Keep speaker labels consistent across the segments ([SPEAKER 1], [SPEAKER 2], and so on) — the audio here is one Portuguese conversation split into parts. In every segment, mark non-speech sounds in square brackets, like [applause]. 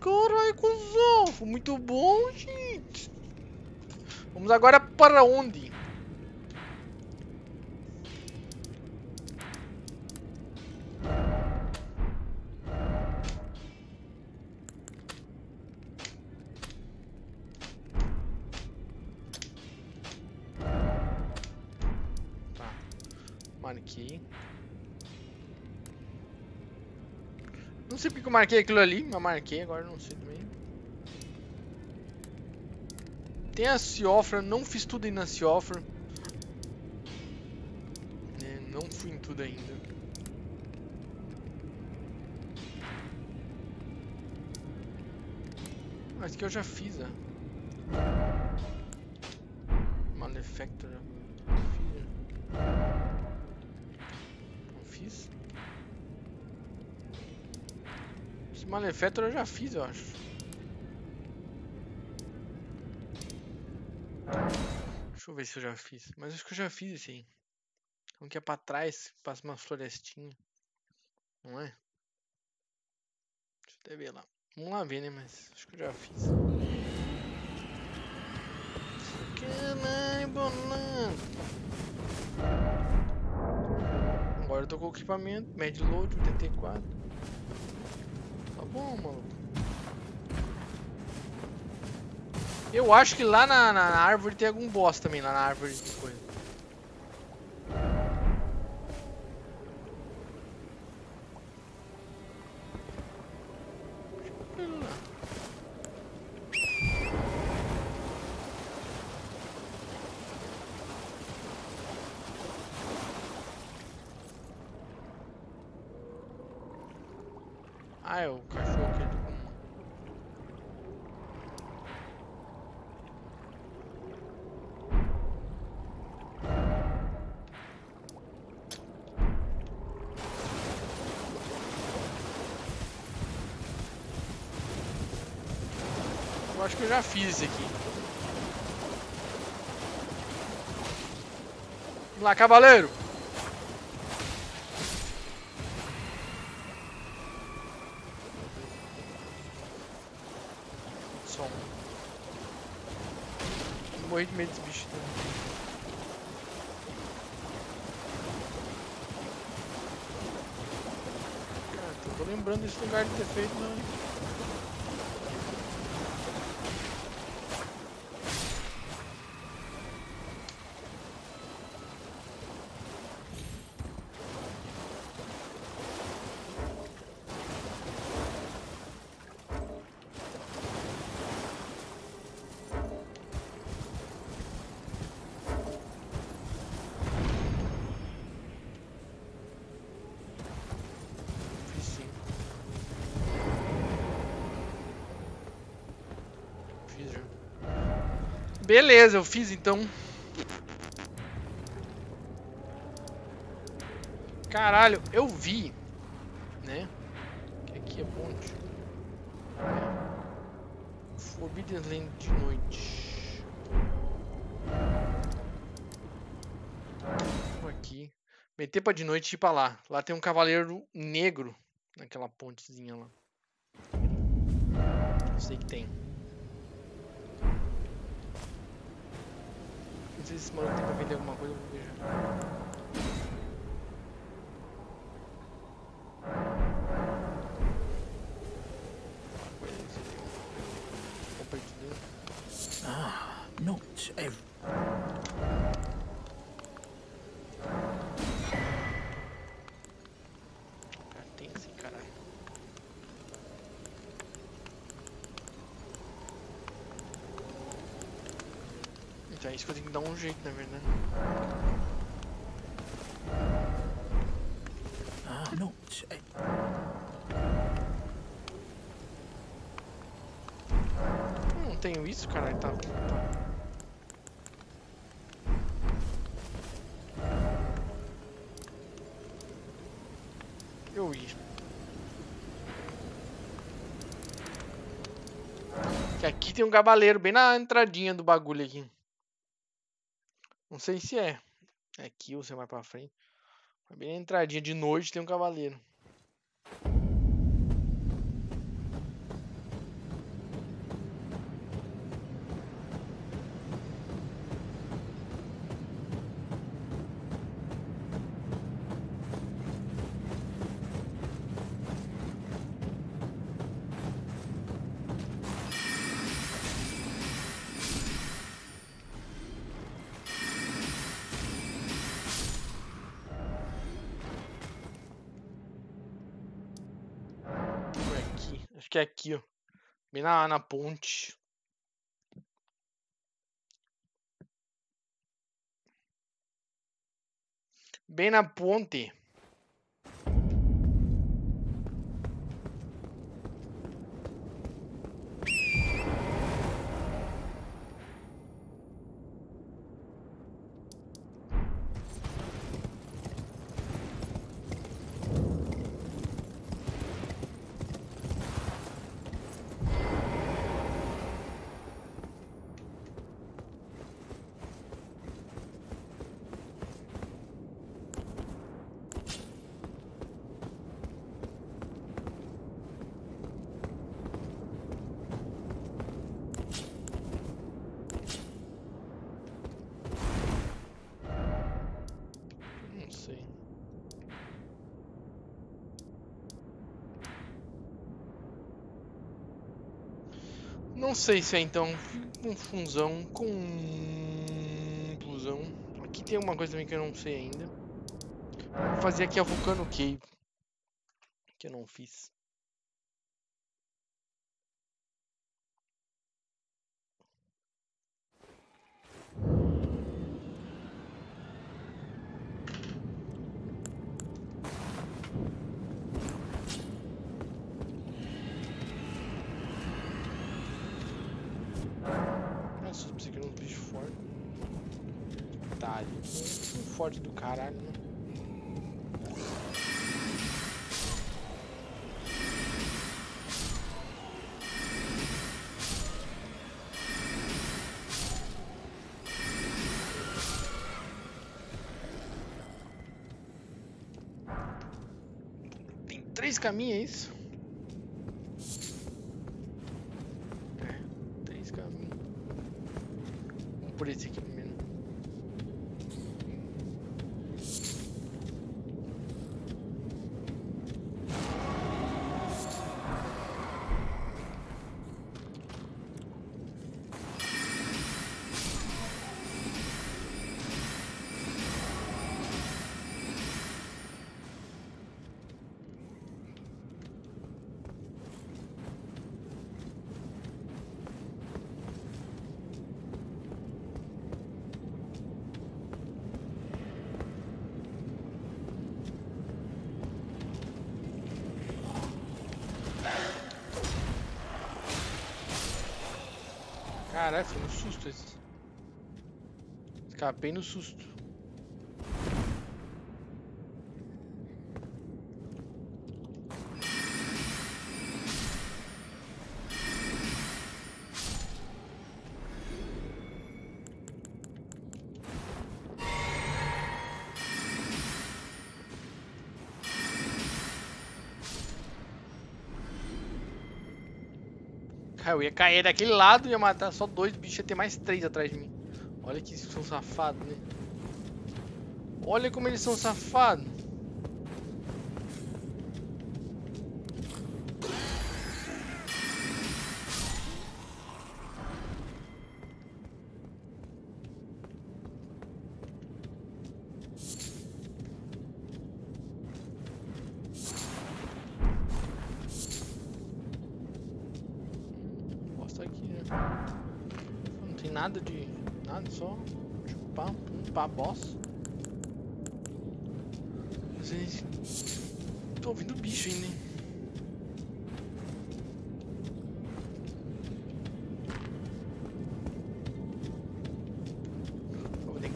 [SPEAKER 1] Carai, cuzão. Foi muito bom, gente. Vamos agora para onde? Eu marquei aquilo ali, mas marquei, agora não sei também. Tem a Ciofra, não fiz tudo aí na. É, não fui em tudo ainda. Mas que eu já fiz, ó. Malefactor. Malefactor eu já fiz, eu acho. Deixa eu ver se eu já fiz. Mas acho que eu já fiz esse aí. Um que é pra trás, passa uma florestinha. Não é? Deixa eu até ver lá. Vamos lá ver, né? Mas acho que eu já fiz. Caralho, bolando. Agora eu tô com o equipamento. Med load 84. Bom, maluco. Eu acho que lá na, na, na árvore tem algum boss também, lá na árvore de coisa. Ah, é o cachorro aquele com... Eu acho que eu já fiz aqui. Vamos lá, cavaleiro! Só um. Morri de medo desse bicho também. Cara, lembrando desse lugar de ter feito, não. Beleza, eu fiz então. Caralho, eu vi, né? Que aqui é ponte. Forbidden Land de noite. Aqui. Meter pra de noite e ir pra lá. Lá tem um cavaleiro negro naquela pontezinha lá. Sei que tem. Não sei se esse maluco tem pra vender alguma coisa, eu vou ver já. Coisa assim, tem um- Compra de dentro.
[SPEAKER 2] Ah, not ev-
[SPEAKER 1] Cara, tem assim, caralho. Então é isso que eu tenho que dar um jeito, na verdade.
[SPEAKER 2] Ah, ev-
[SPEAKER 1] Eu não tenho isso, caralho. Tá, tá. Eu ia. Que aqui tem um cavaleiro bem na entradinha do bagulho aqui. Não sei se é. É aqui ou se é mais pra frente. Bem na entradinha de noite tem um cavaleiro. Acho que é aqui, ó. Bem na, na ponte. Bem na ponte. Não sei. Não sei se é então confusão com inclusão. Aqui tem uma coisa também que eu não sei ainda. Vou fazer aqui a Vulcano Cave. Que eu não fiz. Nossa, eu pensei que era um bicho forte. Tá ali. Um forte do caralho, né? Tem três caminhos, é isso? É, três caminhos. Vamos por esse aqui primeiro. Caralho, foi no susto esse. Escapei no susto. Eu ia cair daquele lado, ia matar só dois bichos, ia ter mais três atrás de mim. Olha que são safados, né? Olha como eles são safados.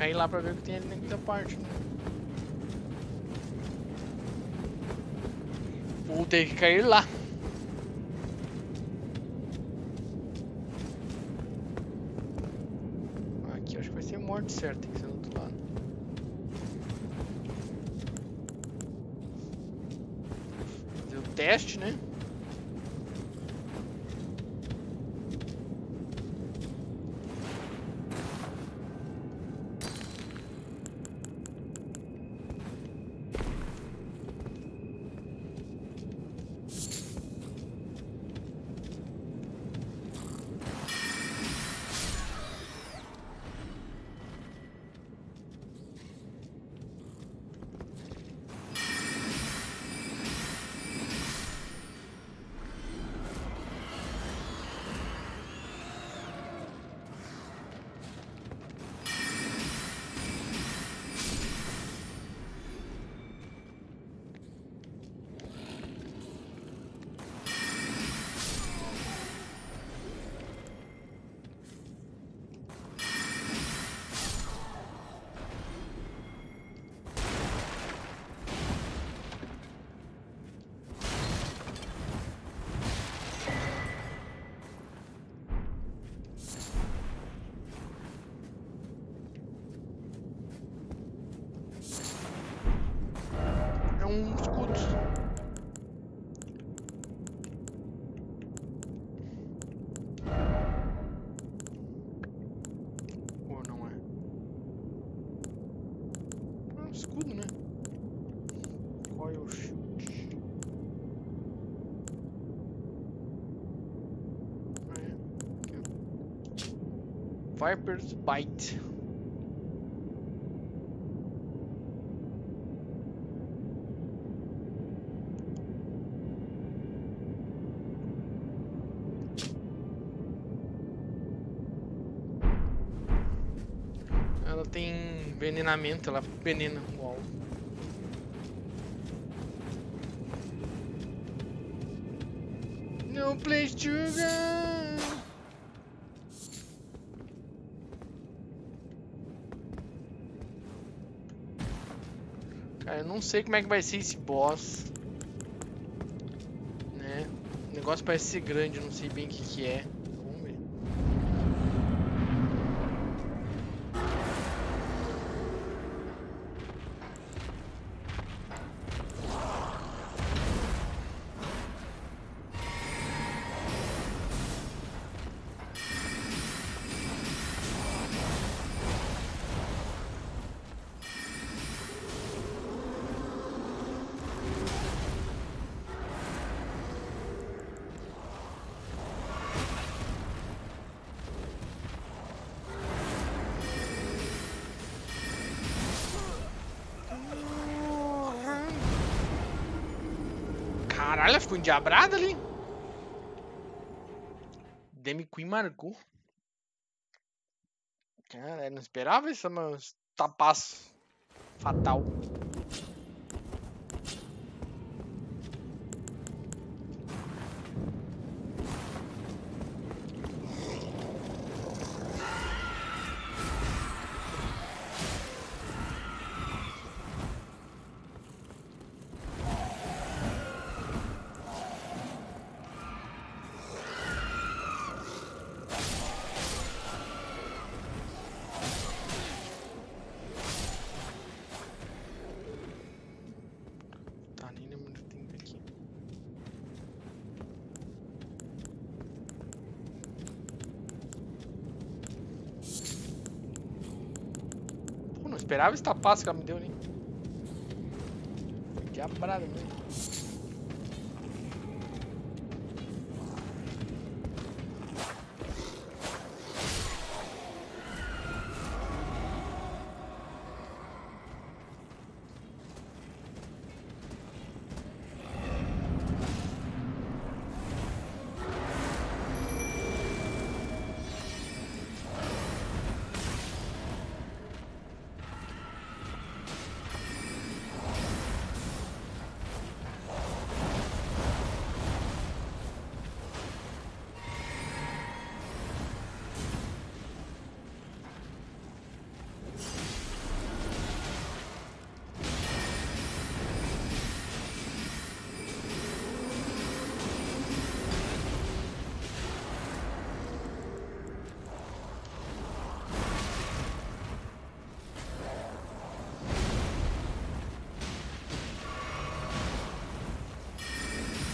[SPEAKER 1] Cair lá pra ver o que tem ali naquela parte, né? Vou ter que cair lá. Aqui acho que vai ser morte certa, tem que ser do outro lado. Fazer o teste, né? Viper's Bite. Ela tem envenenamento, ela venena o alvo. No place to go. Cara, eu não sei como é que vai ser esse boss. Né? O negócio parece ser grande, não sei bem o que, que é. Ela ficou endiabrada ali. Demi Queen marcou. Cara, não esperava esse tapaço fatal. Tá, nem lembro onde tem aqui. Pô, não esperava esse tapaço que ela me deu, nem. Diabrada mesmo.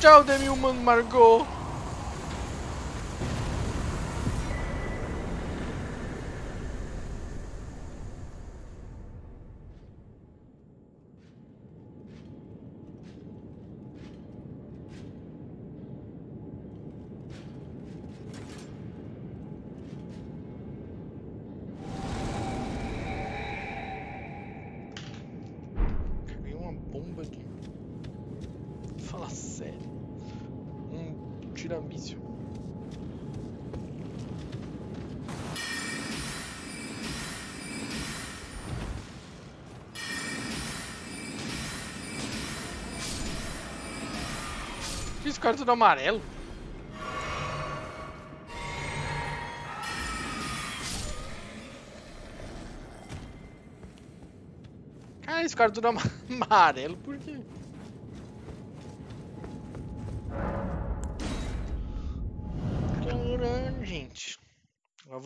[SPEAKER 1] Ciao de mi Margot! Um tiramíssil. Que cara tudo amarelo? Cara, esse cara tudo ama- [laughs] amarelo, por quê?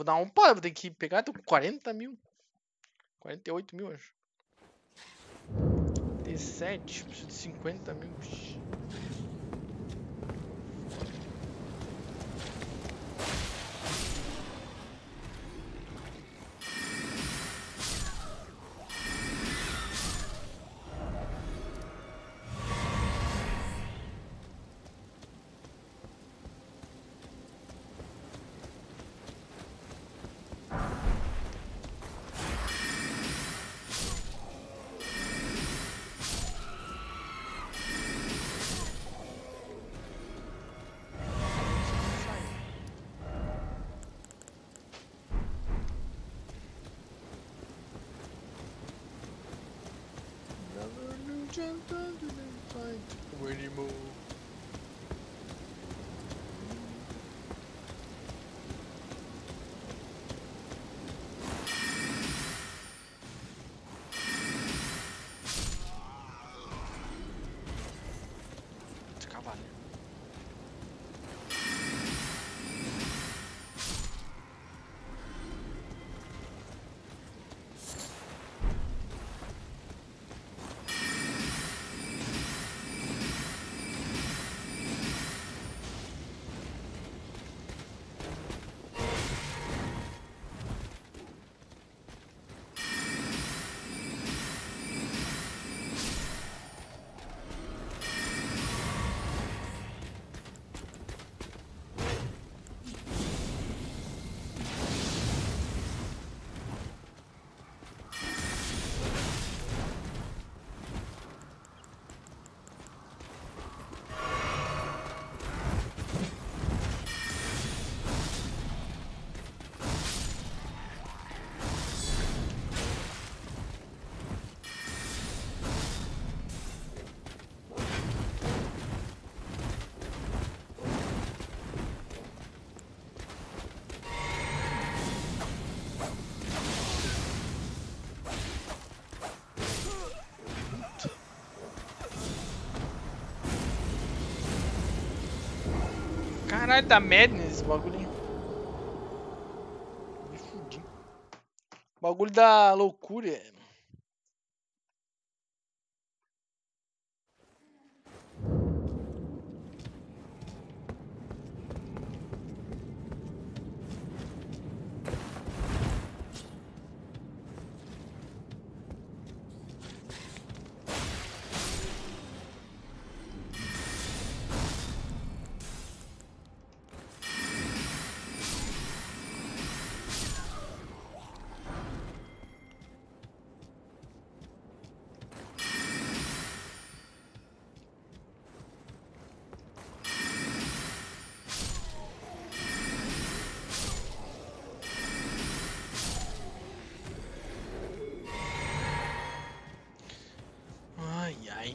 [SPEAKER 1] Vou dar um pau, vou ter que pegar, tô com 40 mil. 48 mil, acho. 17, preciso de 50 mil. Ixi. Jantando nem vai. O animal. Caralho, tá madness esse bagulho? Me fudi. Bagulho da loucura.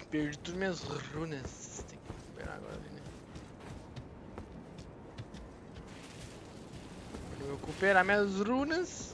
[SPEAKER 1] Perdi todas minhas runas. Tem que recuperar agora ali, né? Vou recuperar minhas runas.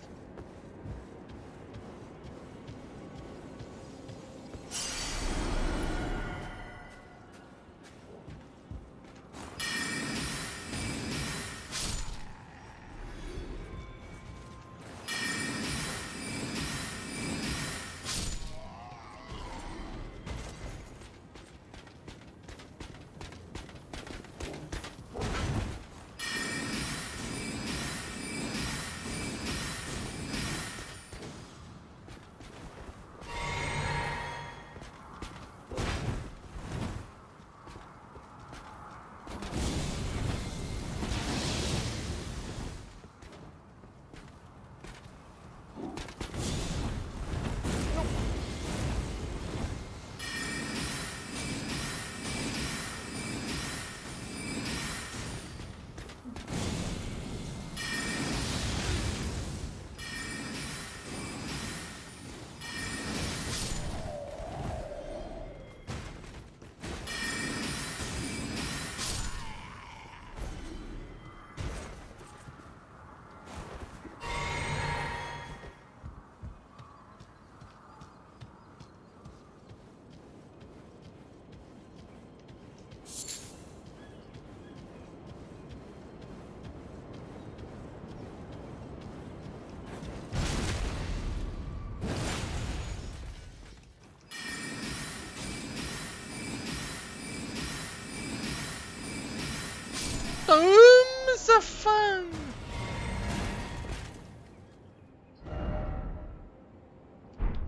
[SPEAKER 1] Toma, safado!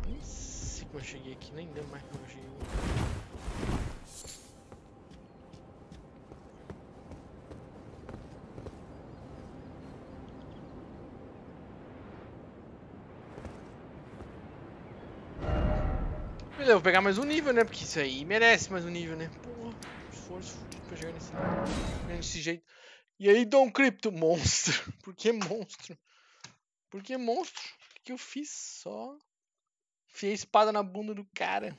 [SPEAKER 1] Nem sei como eu cheguei aqui, nem lembro mais como eu cheguei. Beleza, vou pegar mais um nível, né? Porque isso aí merece mais um nível, né? Porra, esforço pra chegar nesse, nesse jeito. E aí, Dom Crypto, monstro. [laughs] Por que monstro? Por que monstro? O que eu fiz? Só enfiei a espada na bunda do cara.